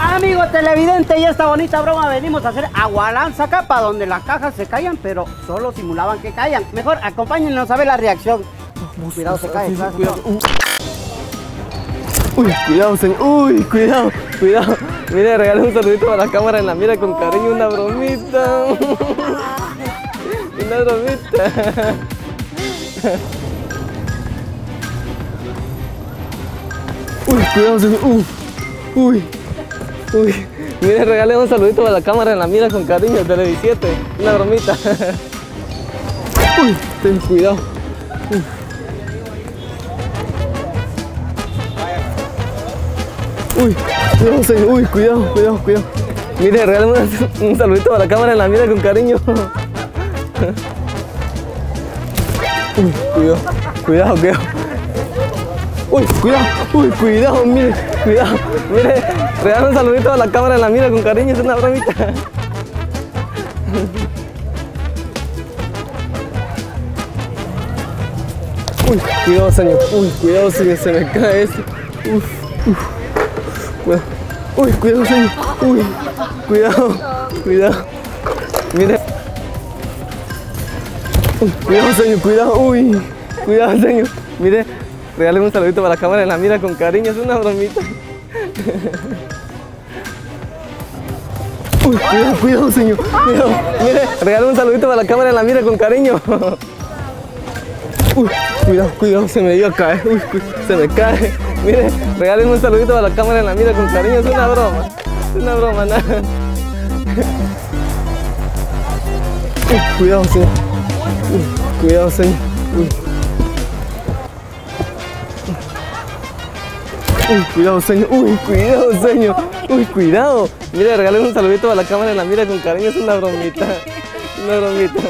Amigo televidente, y esta bonita broma venimos a hacer agualanza acá para donde las cajas se caían, pero solo simulaban que caían. Mejor acompáñennos a ver la reacción. Cuidado, se cae. Sí, sí, cuidado. cuidado. Uy, cuidado, señor. Uy, cuidado, cuidado. Mire, regale un saludito para la cámara en la mira con cariño, una bromita. Una bromita. Uy, cuidado, señor. Uy, uy, uy. Mire, regale un saludito para la cámara en la mira con cariño, Televisiete. Una bromita. Uy, ten cuidado. Uy, señor. Uy, cuidado, cuidado, cuidado. Mire, regálame un, un saludito a la cámara en la mira con cariño. Uy, cuidado, cuidado, cuidado. Uy, cuidado, uy, cuidado, mire, cuidado. Mire, regálame un saludito a la cámara la mira con cariño, es una bromita. Uy, cuidado, señor. Uy, cuidado, señor, se me cae esto. Uf, uf. Cuidado. Uy, cuidado, señor. Uy, cuidado, cuidado. Mire. Uy, cuidado, señor, cuidado. Uy, cuidado, señor. Mire, regáleme un saludito para la cámara en la mira con cariño, es una bromita. Uy, cuidado, cuidado, señor. Cuidado. Mire, regálame un saludito para la cámara en la mira con cariño. Uy, cuidado, cuidado, se me dio a caer. Uy, se me cae. Mire, regálenme un saludito para la cámara en la mira con cariño, es una broma. Es una broma, nada. Uy, cuidado, señor. Uy, cuidado, señor. Uy. Uy, cuidado, señor. Uy, cuidado, señor. Uy, cuidado. Mire, regálenme un saludito para la cámara en la mira con cariño, es una bromita. Una bromita.